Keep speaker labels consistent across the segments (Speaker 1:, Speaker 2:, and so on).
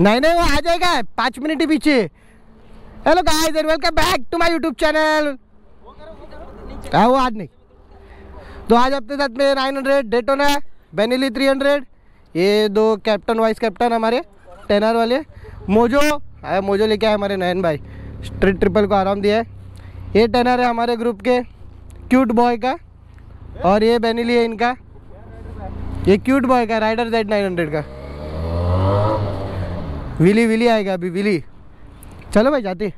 Speaker 1: नहीं नहीं, वो आ जाएगा। पाँच मिनट ही पीछे। Hello guys and welcome back to my YouTube channel हाँ वो आज नहीं। तो आज अपने साथ में nine hundred Daytona Benelli three hundred ये दो कैप्टन वाइस कैप्टन हमारे टेनर वाले। मोजो आया मोजो लेके आए हमारे नयन भाई। स्ट्रीट ट्रिपल को आराम दिया है। ये टेनर है हमारे ग्रुप के। क्यूट बॉय का। और ये बेनिली है इनका। ये क्यूट बॉय का राइडर जेड नाइन हंड्रेड का। विली विली आएगा अभी विली। चलो भाई जाते।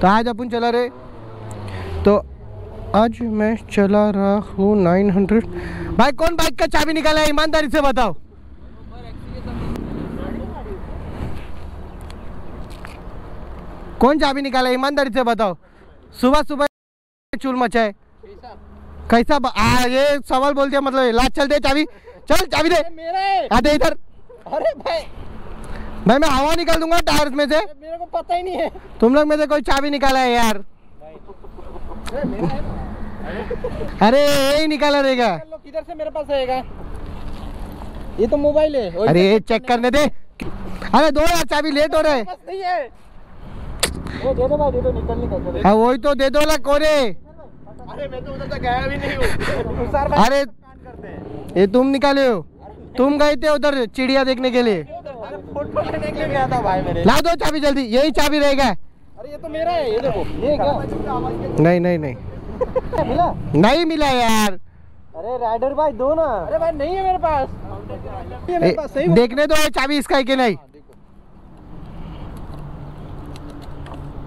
Speaker 1: तो आज अपन चला रहे। तो आज मैं चला रहा हूँ नाइन हंड्रेड। भाई कौन बाइक का चाबी निकाला है? ईमानदारी से बताओ। कौन चाबी निकाला है? ईमानदारी से बताओ। सुबह सुबह चूल मचाए। कैसा आ, ये सवाल बोल दिया मतलब लाज चल दे चाबी। चल चाबी दे। आते इधर।
Speaker 2: अरे भाई।
Speaker 1: भाई मैं हवा निकाल दूँगा टायर में से।
Speaker 2: मेरे को पता ही नहीं है।
Speaker 1: तुम लोग में से कोई चाबी निकाला है यार।
Speaker 2: अरे
Speaker 1: यही निकाला रहेगा।
Speaker 2: किधर से मेरे पास आएगा। ये तो मोबाइल है।
Speaker 1: अरे ये चेक करने दे। अरे दो यार चाबी लेट हो रहा। है। वही तो दे दो ला कोरे।
Speaker 2: अरे मैं तो उधर तक गया भी नहीं हूँ।
Speaker 1: अरे ये तुम निकाले हो। तुम गए थे उधर चिड़िया देखने के लिए।
Speaker 2: लेने के लिए था भाई मेरे।
Speaker 1: ला दो चाबी जल्दी यही चाबी रहेगा
Speaker 2: अरे ये तो मेरा है ये देखो। ये क्या?
Speaker 1: नहीं नहीं नहीं।
Speaker 2: मिला?
Speaker 1: नहीं मिला यार।
Speaker 2: अरे राइडर भाई दो ना। अरे भाई नहीं है मेरे पास। मेरे पास
Speaker 1: देखने दो चाबी इसका है कि नहीं।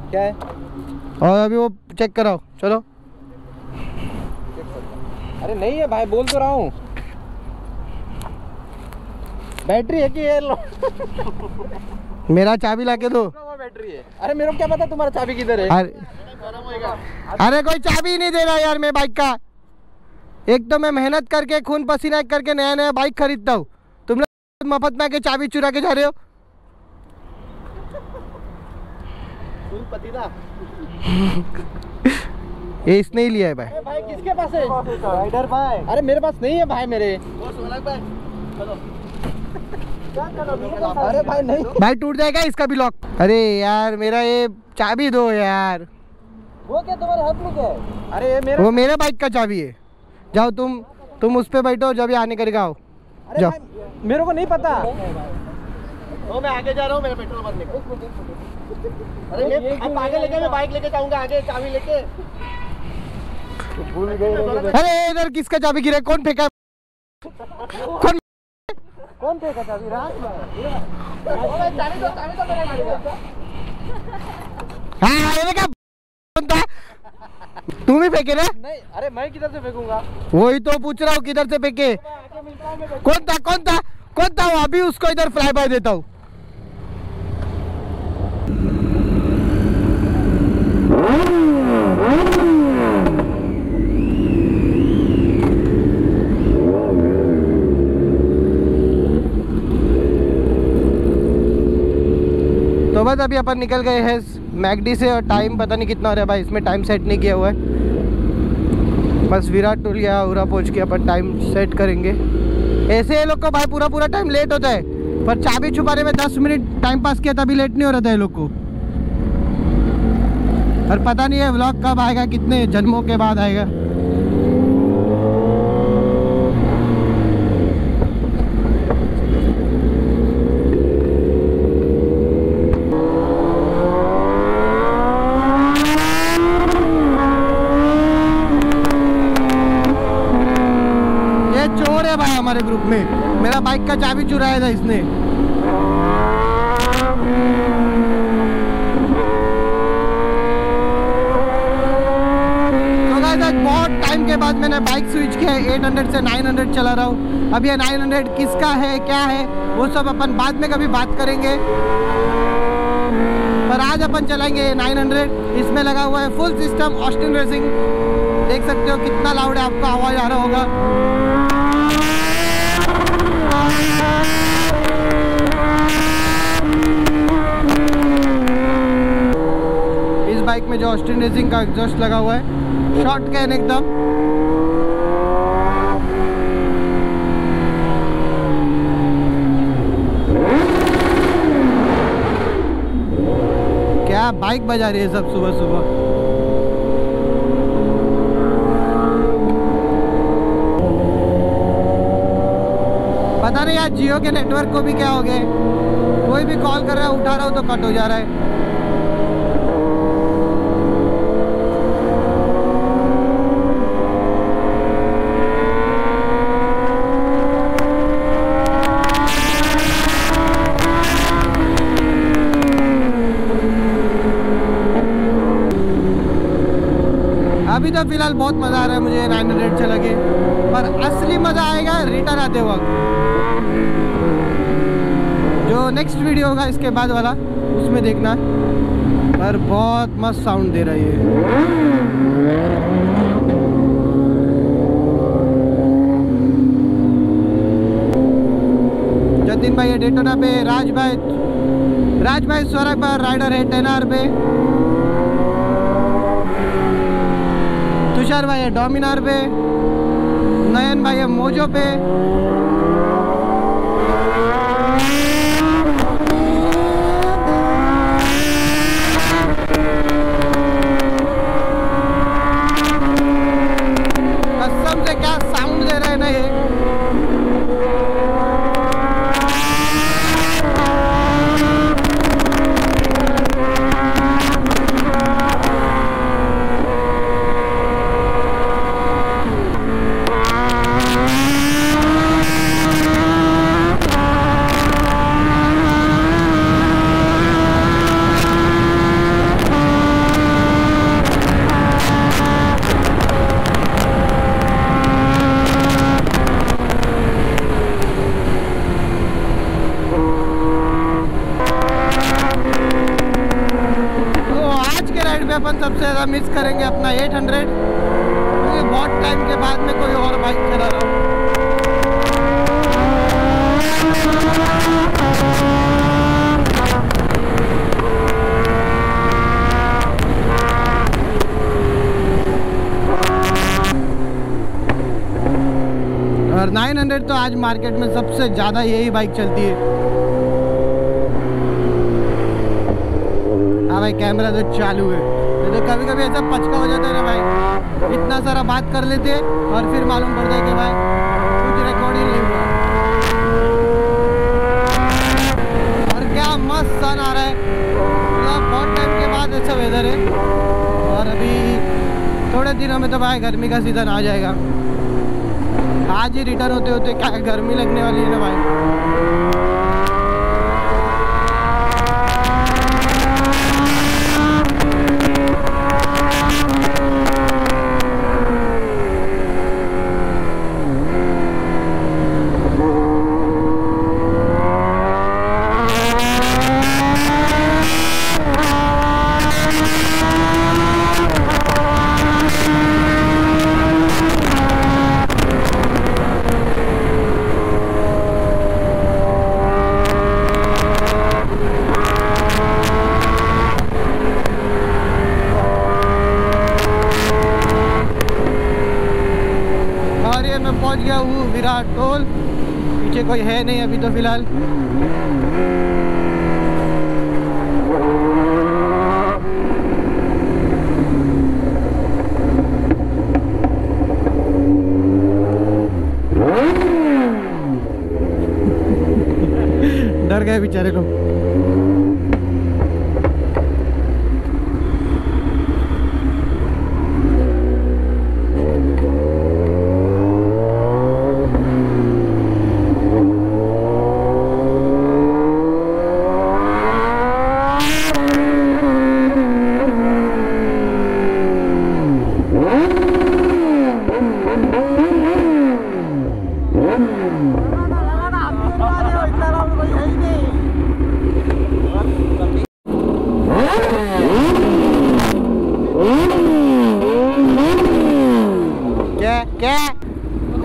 Speaker 2: क्या है?
Speaker 1: और अभी वो चेक कराओ चलो।
Speaker 2: अरे नहीं है भाई बोल तो रहा हूँ। बैटरी है कि ये लो?
Speaker 1: मेरा चाबी ला के दो।
Speaker 2: वो बैटरी है। अरे मेरे को क्या पता तुम्हारा चाबी किधर है?
Speaker 1: अरे। अरे कोई चाबी नहीं दे रहा यार मैं बाइक का। एक तो मैं मेहनत करके खून पसीना करके नया नया बाइक खरीदता हूँ। तुम लोग मफत में आके चाबी चुरा के जा रहे हो। ये इसने ही लिया है भाई।
Speaker 2: भाई किसके पास है? राइडर भाई। अरे मेरे पास नहीं है भाई मेरे। अरे भाई नहीं।
Speaker 1: भाई टूट जाएगा इसका भी लॉक अरे यार मेरा ये चाबी दो यार।
Speaker 2: वो क्या तुम्हारे हाथ में क्या है? अरे ये मेरा
Speaker 1: वो मेरे बाइक का चाबी है। जाओ तुम तुम उस पे बैठो जब ये आने करेगा आओ। जाओ।
Speaker 2: मेरे को नहीं पता। तो मैं आगे जा रहा हूँ मेरा पेट्रोल बंद निकल अरे मैं अब आगे लेके मैं बाइक लेके जाऊँगा आगे चाबी लेके।
Speaker 1: अरे इधर किसका चाबी गिरा? कौन फेंका? कौन
Speaker 2: कौन फेंका अभी रात में तो तो
Speaker 1: हाँ हाँ था तुम ही फेंके ना
Speaker 2: नहीं अरे मैं किधर से फेंकूँगा?
Speaker 1: वही तो पूछ रहा हूँ किधर से फेंके? कौन था कौन था? कौन था? वो अभी उसको इधर फ्लाई बाय देता हूँ तो बस अभी अपन निकल गए हैं मैगडी से और टाइम पता नहीं कितना हो रहा है भाई, इसमें टाइम सेट नहीं किया हुआ है। बस विराट टोलिया उरा पहुँच के अपन टाइम सेट करेंगे। ऐसे ये लोग को भाई पूरा पूरा टाइम लेट होता है। पर चाबी छुपाने में दस मिनट टाइम पास किया तभी लेट नहीं हो रहा था ये लोग को। और पता नहीं है व्लॉग कब आएगा, कितने जन्मों के बाद आएगा ये चोर है भाई हमारे ग्रुप में मेरा बाइक का चाबी चुराया था इसने। तो बहुत टाइम के बाद मैंने बाइक स्विच किया है। 800 से 900 चला रहा हूँ। अब ये 900 किसका है, क्या है, वो सब अपन बाद में कभी बात करेंगे। पर आज अपन चलाएँगे 900 इसमें लगा हुआ है फुल सिस्टम ऑस्टिन रेसिंग देख सकते हो कितना लाउड है, आपको आवाज़ आ रहा होगा। पे जो ऑस्टिन रेसिंग का एग्जॉस्ट लगा हुआ है। शॉर्ट कैन एकदम। क्या बाइक बजा रही है सब सुबह सुबह। पता नहीं यार, जियो के नेटवर्क को भी क्या हो गया कोई भी कॉल कर रहा है, उठा रहा हो तो कट हो जा रहा है। तो फ़िलहाल बहुत मज़ा आ रहा है, मुझे नाइन हंड्रेड चला के पर असली मज़ा आएगा रिटर्न आते वक्त। जो नेक्स्ट वीडियो होगा, इसके बाद वाला, उसमें देखना। पर बहुत मस्त साउंड दे रही है जतिन भाई है डेटोना पे, राज भाई राज भाई स्वरग पर राइडर है टेन आर पे। तुषार भाई है डोमिनार पे नयन भाई है मोजो पे कसम से क्या साउंड दे रहे हैं ना ये तो आज के राइड पे अपन सबसे ज़्यादा मिस करेंगे अपना 800 हंड्रेड क्योंकि बहुत टाइम के बाद में कोई और बाइक चला रहा और 900 तो आज मार्केट में सबसे ज़्यादा यही बाइक चलती है। हाँ भाई कैमरा तो चालू है। तो कभी कभी ऐसा पचका हो जाता है ना भाई, इतना सारा बात कर लेते हैं और फिर मालूम पड़ता है कि भाई, कुछ रिकॉर्ड ही नहीं हुआ। और क्या मस्त सन आ रहा है। मतलब बहुत टाइम के बाद ऐसा वेदर है। और अभी थोड़े दिनों में तो भाई गर्मी का सीज़न आ जाएगा। आज ही रिटर्न होते होते क्या गर्मी लगने वाली है ना भाई और ये मैं पहुँच गया हूँ विराट टोल पीछे कोई है नहीं अभी तो फ़िलहाल। डर गए बेचारे लोग क्या क्या?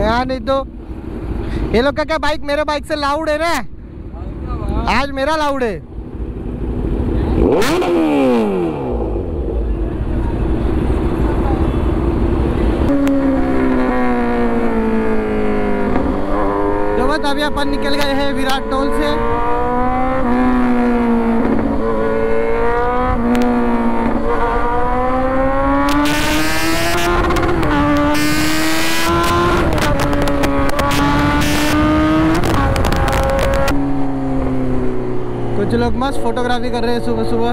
Speaker 1: यहाँ नहीं तो? ये लोग का क्या बाइक मेरे बाइक से लाउड है ना? आज मेरा लाउड है। तक अभी अपन निकल गए हैं विराट टोल से। कुछ लोग मस्त फोटोग्राफी कर रहे हैं सुबह सुबह।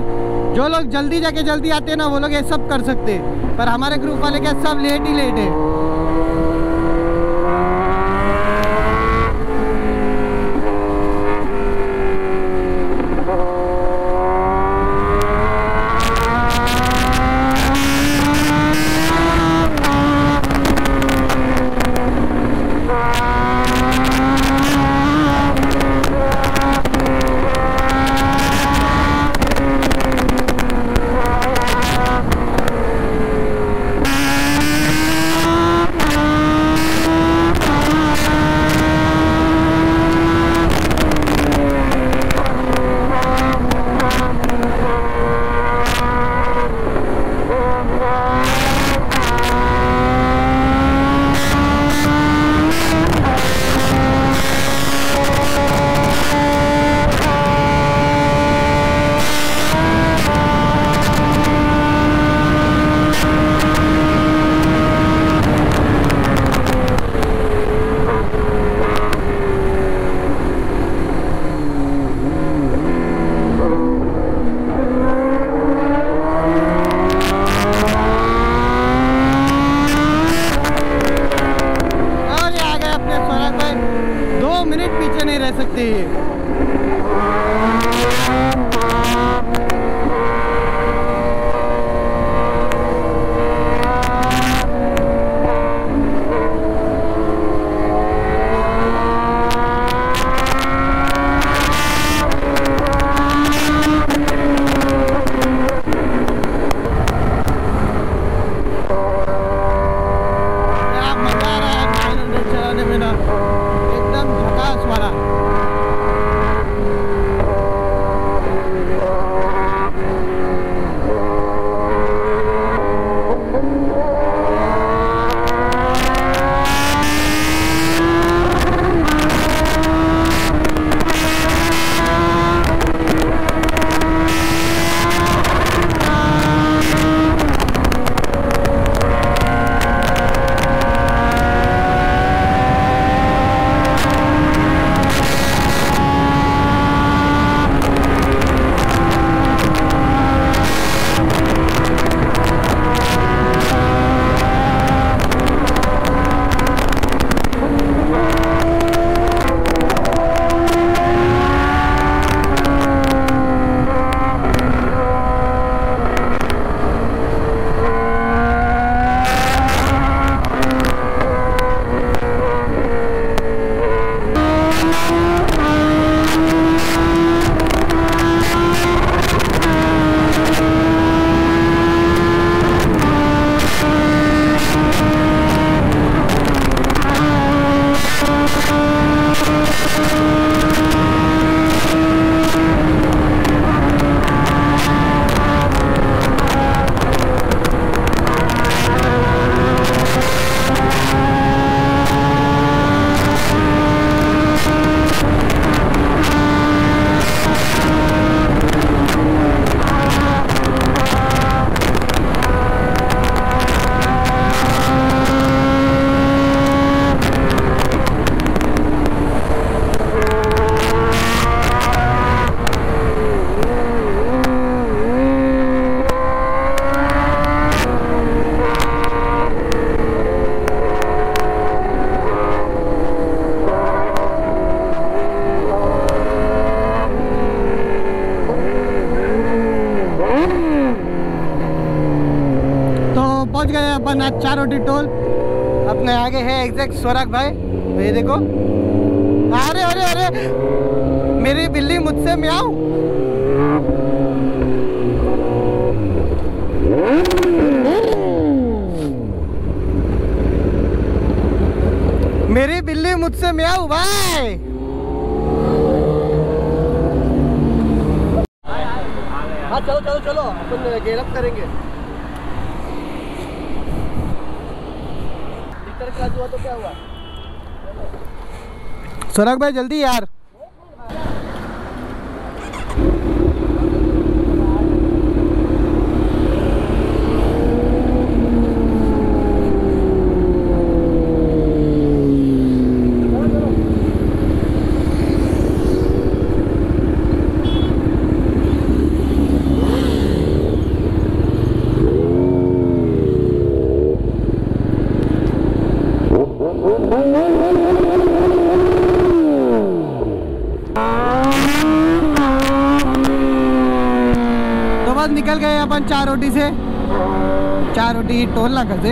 Speaker 1: जो लोग जल्दी जाके जल्दी आते हैं ना, वो लोग ये सब कर सकते हैं। पर हमारे ग्रुप वाले क्या सब लेट ही लेट है। अपन चारोटी टोल। अपने आगे है एग्जैक्ट स्वराग भाई। ये देखो। अरे अरे अरे। मेरी बिल्ली मुझसे म्याऊं। मेरी बिल्ली मुझसे म्याऊं, भाई।
Speaker 2: हाँ चलो चलो चलो। अपन गेलअप करेंगे। क्लास हुआ तो क्या हुआ?
Speaker 1: स्वराग भाई जल्दी यार। निकल गए अपन चार रोटी से। चार रोटी टोल ना कर से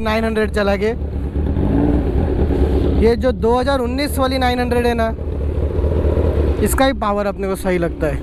Speaker 1: नाइन हंड्रेड 900 चला के ये जो 2019 वाली 900 है ना, इसका ही पावर अपने को सही लगता है।